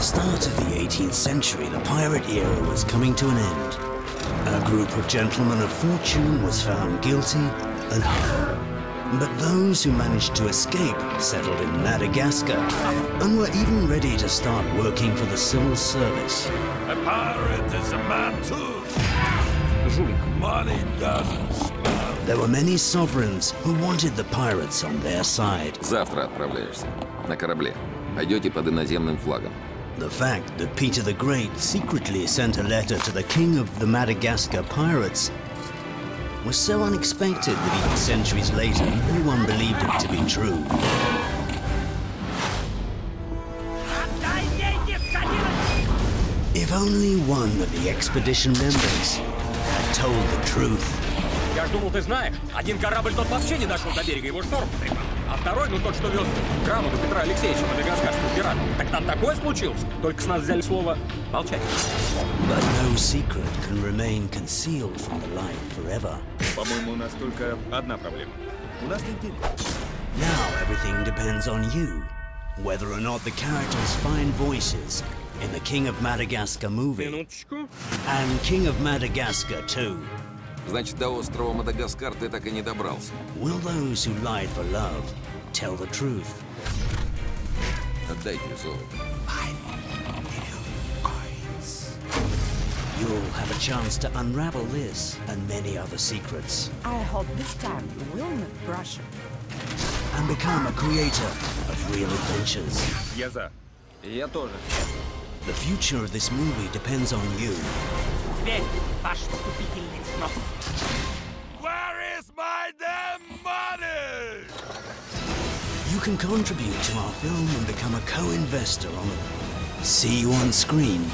the start of the 18th century, the pirate era was coming to an end. A group of gentlemen of fortune was found guilty and hung. But those who managed to escape settled in Madagascar and were even ready to start working for the civil service. A pirate is a man too. Money doesn't smell. There were many sovereigns who wanted the pirates on their side. Завтра отправляешься. На корабле. Пойдете под иноземным флагом. The fact that Peter the Great secretly sent a letter to the king of the Madagascar pirates was so unexpected that even centuries later, no one believed it to be true. If only one of the expedition members had told the truth. Я ж думал, ты знаешь, один корабль тот вообще не дошел до берега, его шторм припал. А второй, ну тот, что вез грамоту Петра Алексеевича мадагаскарского пирата. Так там такое случилось, только с нас взяли слово молчать. But no secret can remain concealed from the light forever. По-моему, у нас только одна проблема. У нас нет денег. Now everything depends on you. Whether or not the characters find voices in the King of Madagascar movie Минуточку. and King of Madagascar 2. Значит, до острова Мадагаскар ты так и не добрался. Will those who lied for love tell the truth? Отдайте золото. You'll have a chance to unravel this and many other secrets I hope this time you will not brush it. and become a creator of real adventures. Я за. Я тоже. The future of this movie depends on you. Теперь ваш вступительный снос. Where is my damn money? You can contribute to our film and become a co-investor on it. See you on screen